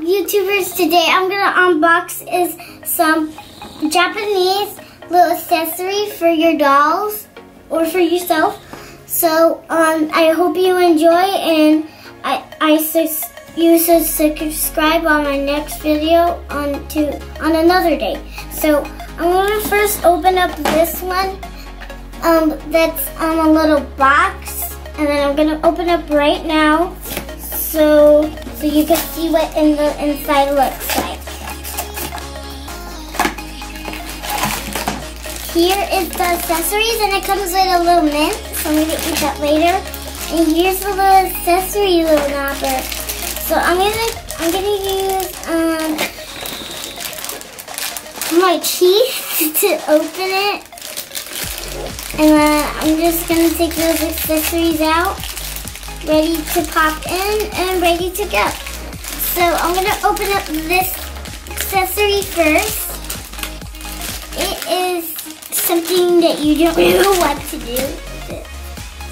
YouTubers, today I'm gonna unbox is some Japanese little accessory for your dolls or for yourself. So um, I hope you enjoy and I, I you should subscribe on my next video on to on another day. So I'm gonna first open up this one um, that's on a little box and then I'm gonna open up right now so so you can see what in the inside looks like. Here is the accessories and it comes with a little mint, so I'm gonna eat that later. And here's the little accessory little knobber. So I'm gonna I'm gonna use um my teeth to open it. And then I'm just gonna take those accessories out ready to pop in and ready to go. So I'm gonna open up this accessory first. It is something that you don't know what to do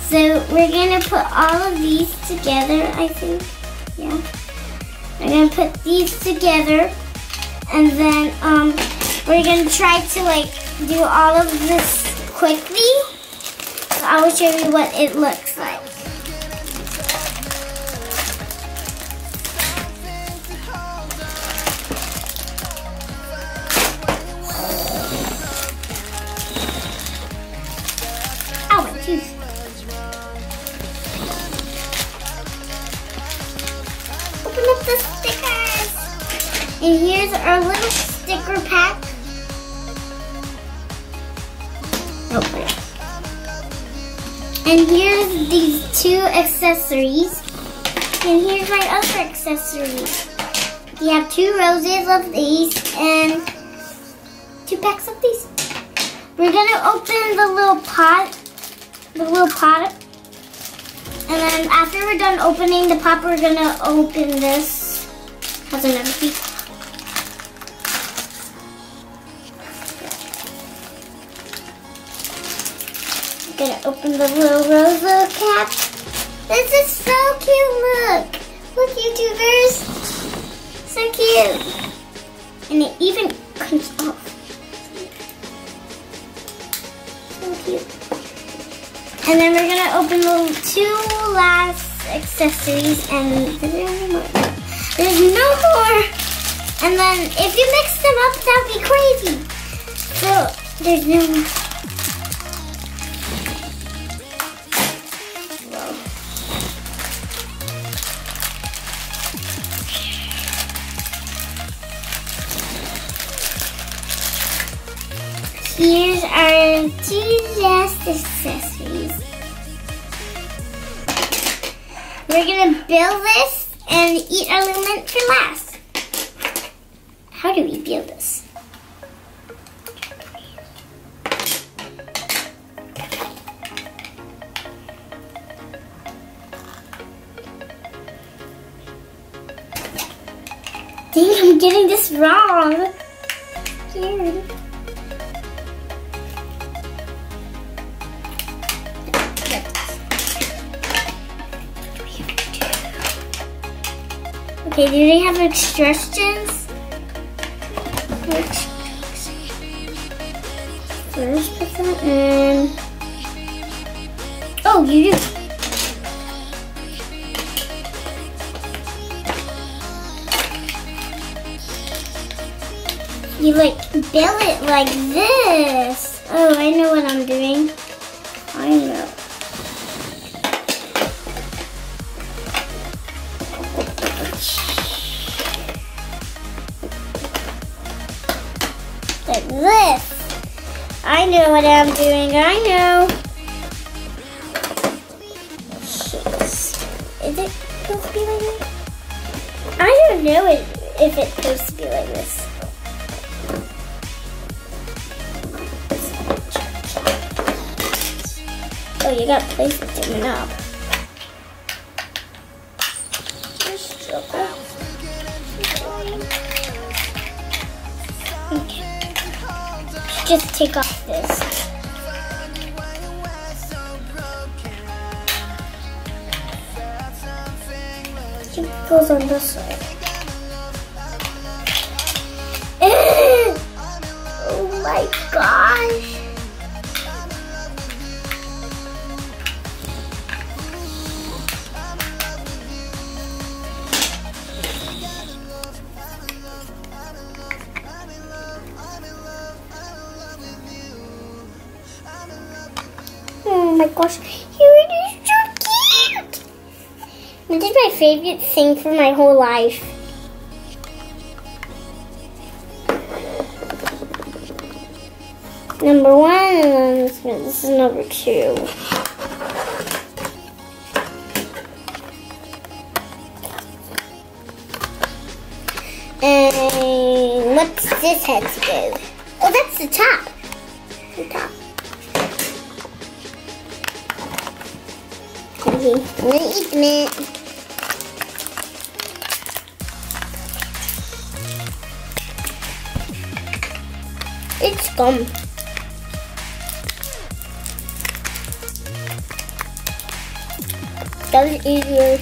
So we're gonna put all of these together, I think. Yeah. I'm gonna put these together and then um, we're gonna try to like do all of this quickly. So I will show you what it looks And here's our little sticker pack. Oh, open it. And here's these two accessories. And here's my other accessories. We have two roses of these and two packs of these. We're gonna open the little pot the little pot. And then after we're done opening the pot, we're gonna open this. Has another piece. Open the little Rosa cap. This is so cute, look. Look, YouTubers. So cute. And it even comes off. So cute. And then we're gonna open the two last accessories and? There's no more. And then if you mix them up, that would be crazy. So there's no more. Two last accessories. We're gonna build this and eat our little mint for last. How do we build this? Dang, I'm getting this wrong. Here. Okay, do they have instructions? First percent and oh, you do. You like build it like this. Oh, I know what I'm doing. What I'm doing, I know. Is it supposed to be like this? I don't know if it's supposed to be like this. Oh, you got to place in the knob. just take off pissed. It goes on this side. oh my gosh! It is so cute! This is my favorite thing for my whole life. Number one, and this is number two. And what's this head to do? Oh, that's the top. The top. Okay, I'm gonna eat mint. It's gum. That was easier.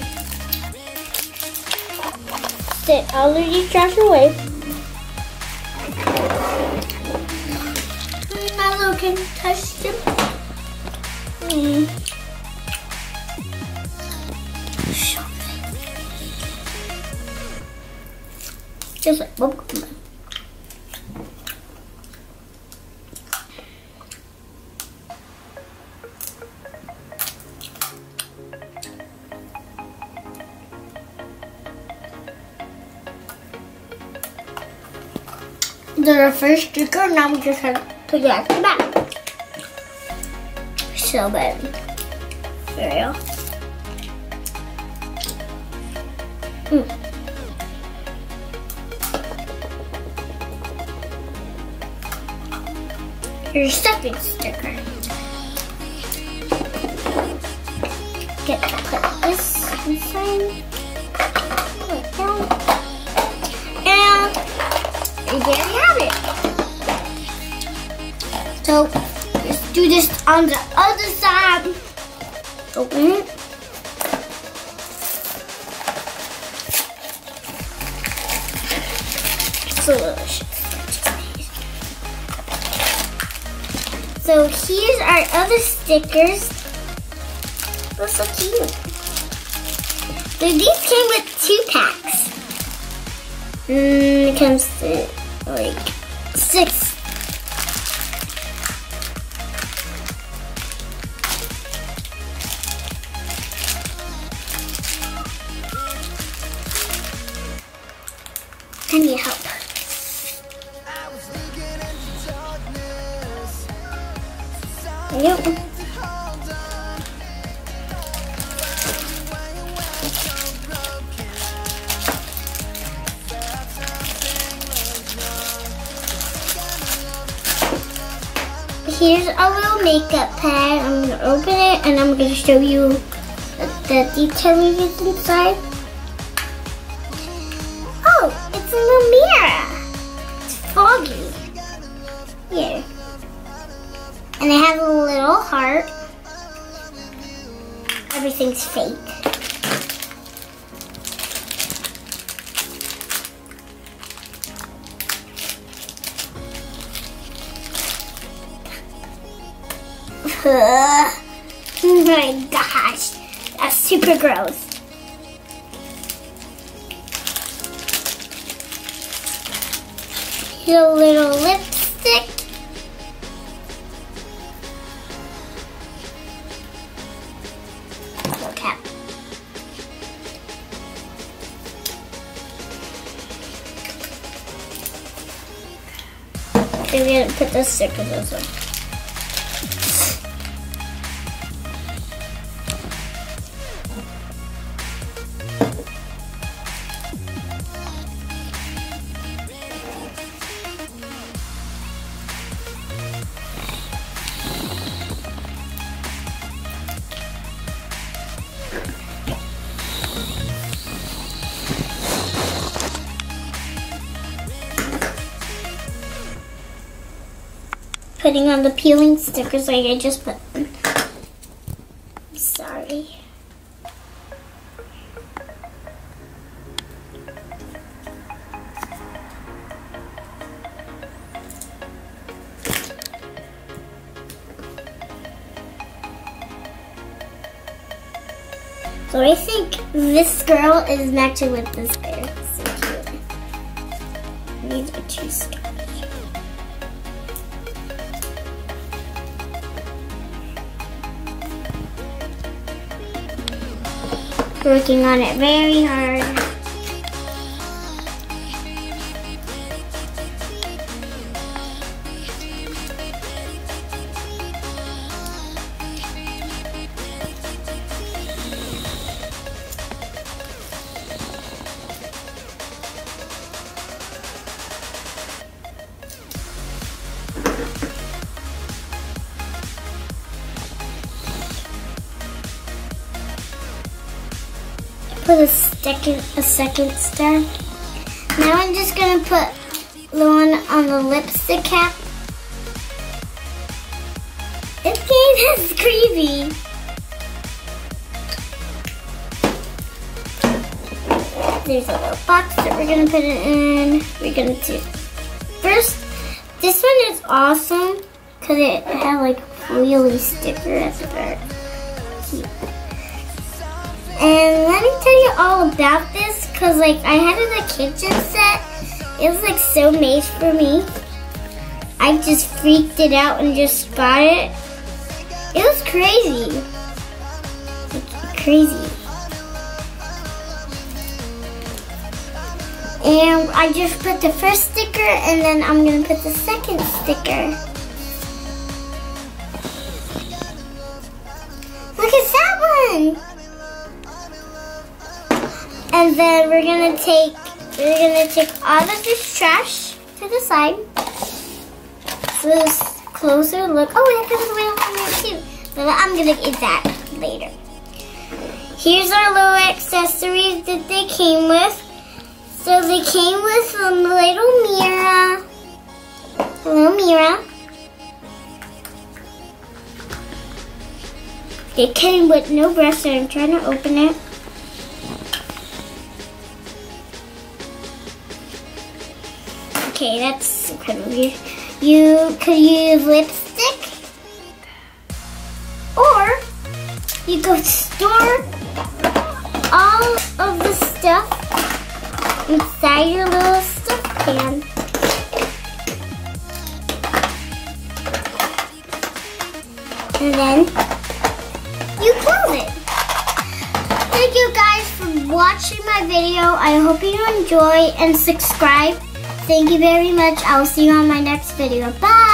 Sit, these trash away. My little can touch them. Mm. Just like bubblegum. The first sticker, now we just have to put it at the back. So bad. Cereal. Mm. Your second sticker. Get to put this inside. And there you have it. So let's do this on the other side. Open it. Delicious. So here's our other stickers. They're so cute. So these came with two packs. Mm, it comes to like Here's a little makeup pad. I'm gonna open it and I'm gonna show you the, detailing is inside. Oh, it's a little mirror. It's foggy. Here. And it has a little heart. Everything's fake. Oh my gosh, that's super gross. A little lipstick. Look at We're gonna put the stickers on. putting on the peeling stickers like I just put them. I'm sorry. So I think this girl is matching with this bear. So These are two stars. Working on it very hard. Put a second a second star. Now I'm just gonna put the one on the lipstick cap. Okay, that's creepy. There's a little box that we're gonna put it in. We're gonna do first. This one is awesome because it had like really sticker at the very and let me tell you all about this because like I had in a kitchen set. It was like so made for me. I just freaked it out and just got it. It was crazy. Crazy. And I just put the first sticker and then I'm to put the second sticker. Look at that one! And then we're gonna take we're gonna take all of this trash to the side. So closer look. Oh, I got a little one there too. But I'm gonna get that later. Here's our little accessories that they came with. So they came with a little mirror. A little mirror. It came with no brush, so I'm trying to open it. Okay, that's weird. You could use lipstick, or you could store all of the stuff inside your little stuff can. And then you close it. Thank you guys for watching my video. I hope you enjoy and subscribe. Thank you very much. I'll see you on my next video. Bye!